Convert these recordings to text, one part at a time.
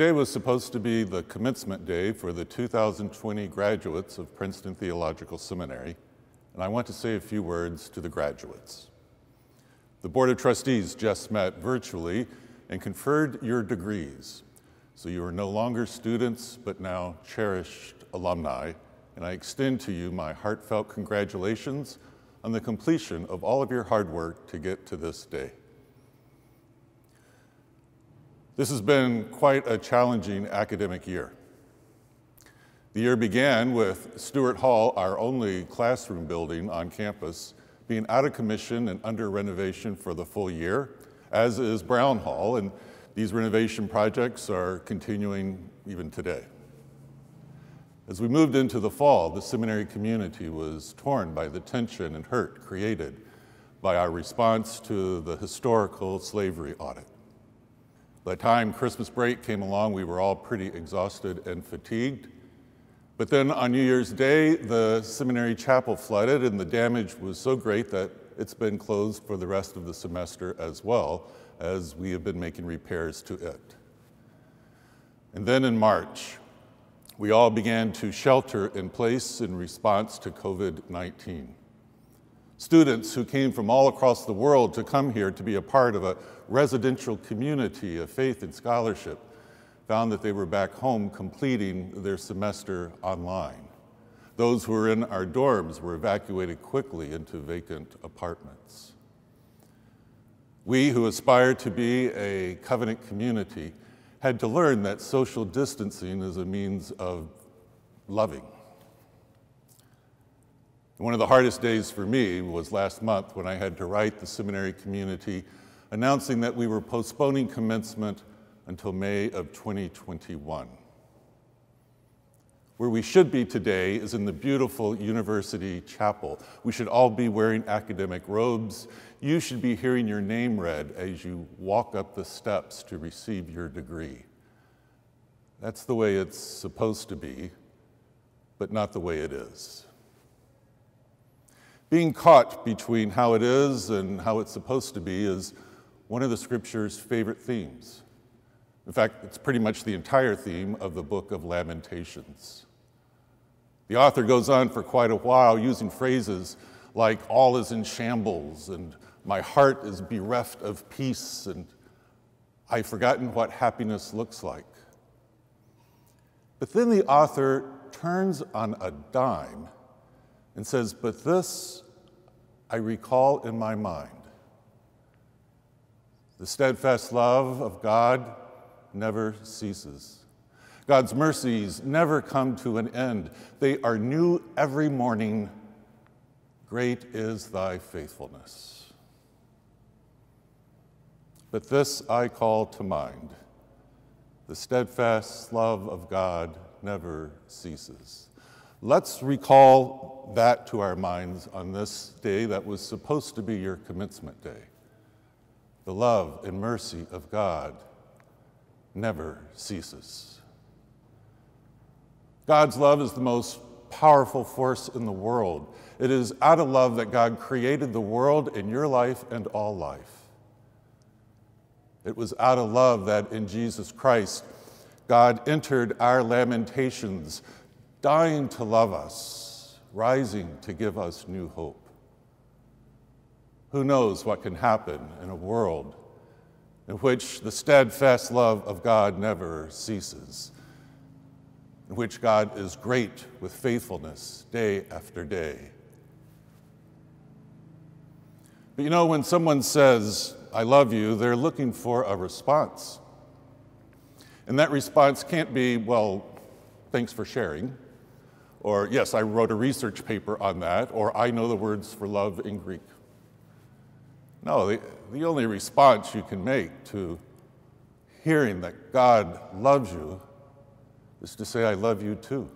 Today was supposed to be the commencement day for the 2020 graduates of Princeton Theological Seminary, and I want to say a few words to the graduates. The Board of Trustees just met virtually and conferred your degrees, so you are no longer students, but now cherished alumni, and I extend to you my heartfelt congratulations on the completion of all of your hard work to get to this day. This has been quite a challenging academic year. The year began with Stuart Hall, our only classroom building on campus, being out of commission and under renovation for the full year, as is Brown Hall, and these renovation projects are continuing even today. As we moved into the fall, the seminary community was torn by the tension and hurt created by our response to the historical slavery audit. By the time Christmas break came along, we were all pretty exhausted and fatigued. But then on New Year's Day, the seminary chapel flooded, and the damage was so great that it's been closed for the rest of the semester as well, as we have been making repairs to it. And then in March, we all began to shelter in place in response to COVID 19. Students who came from all across the world to come here to be a part of a residential community of faith and scholarship found that they were back home completing their semester online. Those who were in our dorms were evacuated quickly into vacant apartments. We who aspire to be a covenant community had to learn that social distancing is a means of loving. One of the hardest days for me was last month when I had to write the seminary community announcing that we were postponing commencement until May of 2021. Where we should be today is in the beautiful university chapel. We should all be wearing academic robes. You should be hearing your name read as you walk up the steps to receive your degree. That's the way it's supposed to be, but not the way it is. Being caught between how it is and how it's supposed to be is one of the scripture's favorite themes. In fact, it's pretty much the entire theme of the book of Lamentations. The author goes on for quite a while using phrases like, all is in shambles, and my heart is bereft of peace, and I've forgotten what happiness looks like. But then the author turns on a dime and says, But this I recall in my mind. The steadfast love of God never ceases. God's mercies never come to an end. They are new every morning. Great is thy faithfulness. But this I call to mind the steadfast love of God never ceases. Let's recall that to our minds on this day that was supposed to be your commencement day. The love and mercy of God never ceases. God's love is the most powerful force in the world. It is out of love that God created the world in your life and all life. It was out of love that in Jesus Christ, God entered our lamentations dying to love us, rising to give us new hope. Who knows what can happen in a world in which the steadfast love of God never ceases, in which God is great with faithfulness day after day. But you know, when someone says, I love you, they're looking for a response. And that response can't be, well, thanks for sharing or, yes, I wrote a research paper on that, or I know the words for love in Greek. No, the, the only response you can make to hearing that God loves you is to say, I love you too.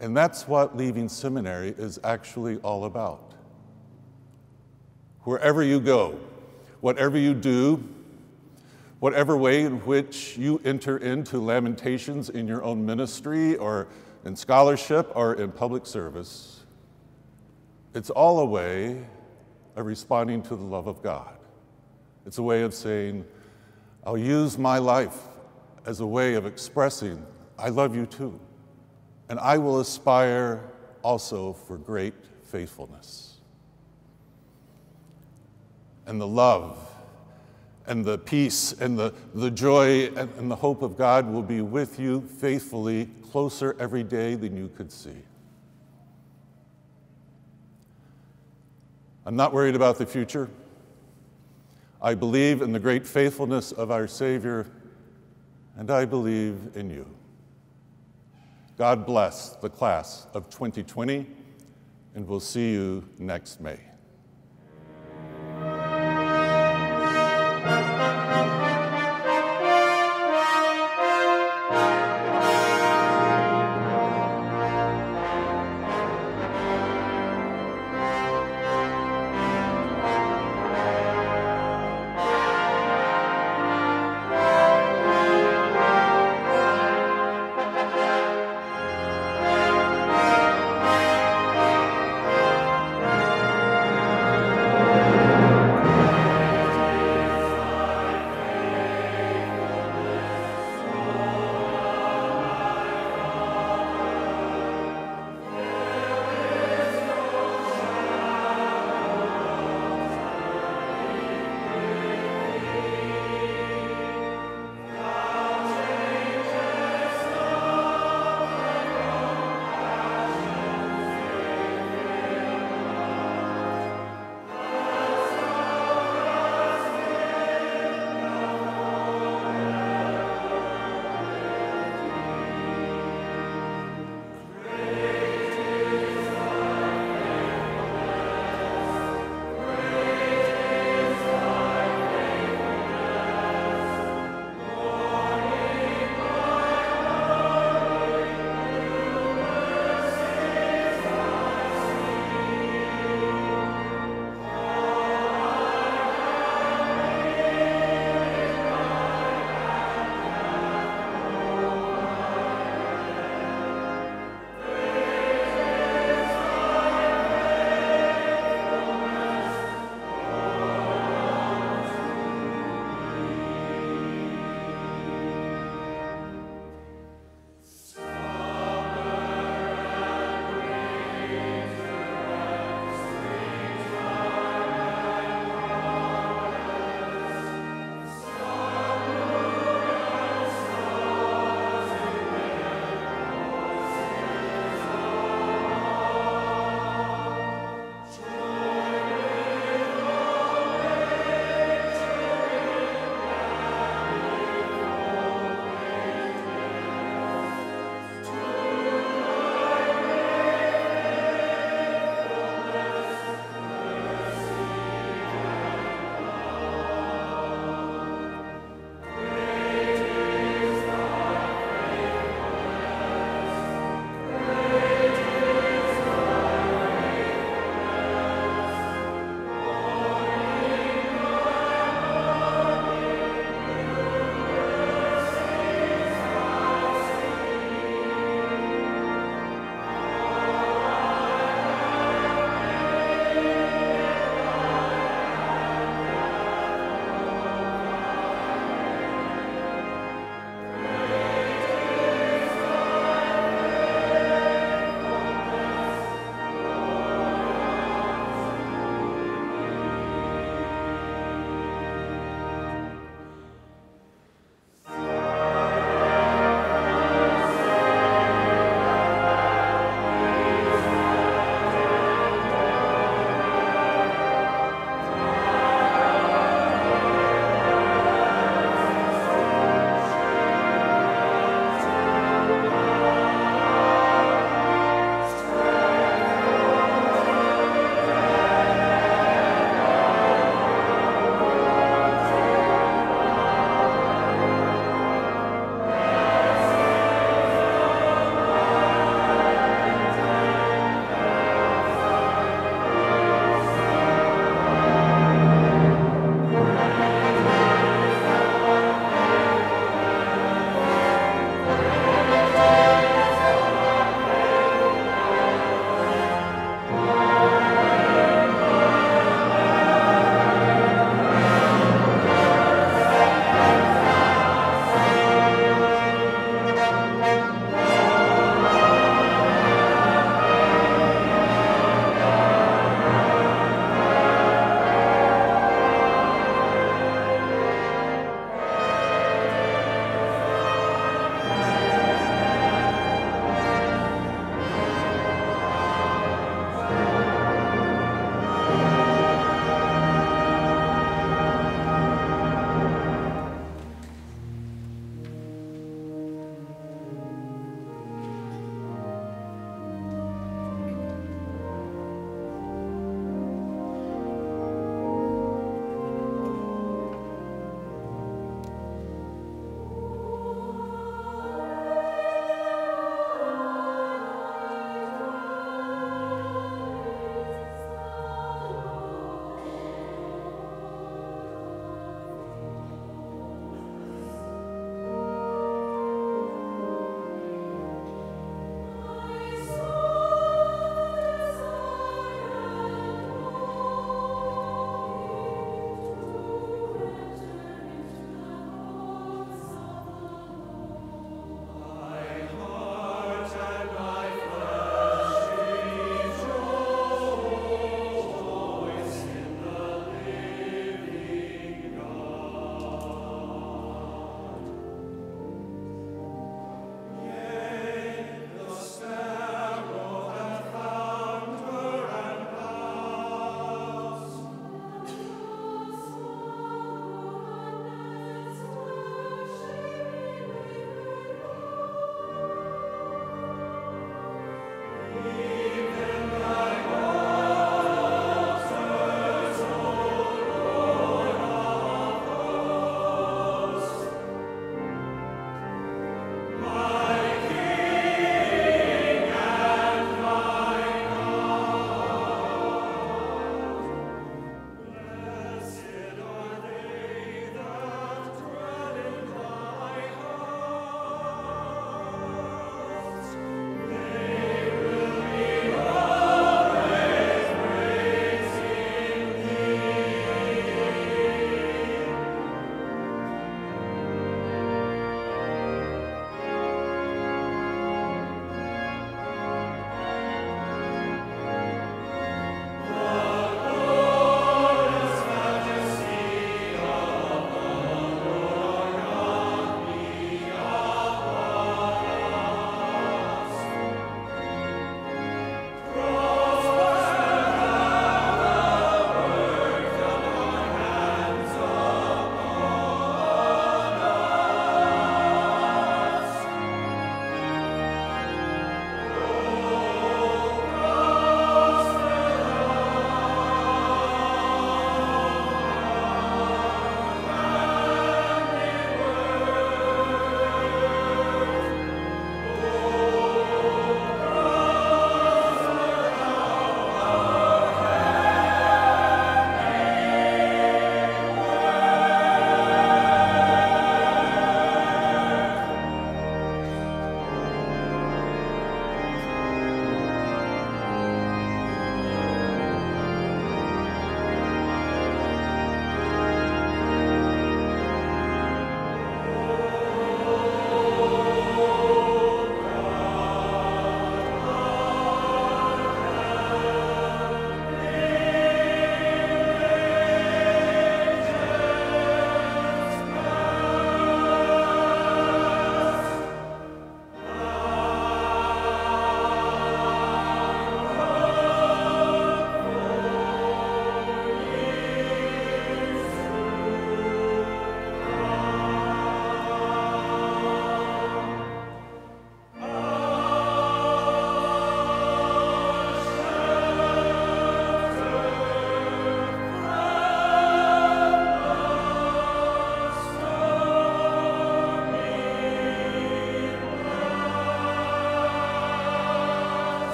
And that's what leaving seminary is actually all about. Wherever you go, whatever you do, Whatever way in which you enter into lamentations in your own ministry or in scholarship or in public service, it's all a way of responding to the love of God. It's a way of saying, I'll use my life as a way of expressing, I love you too. And I will aspire also for great faithfulness. And the love and the peace and the, the joy and, and the hope of God will be with you faithfully, closer every day than you could see. I'm not worried about the future. I believe in the great faithfulness of our Savior, and I believe in you. God bless the class of 2020, and we'll see you next May.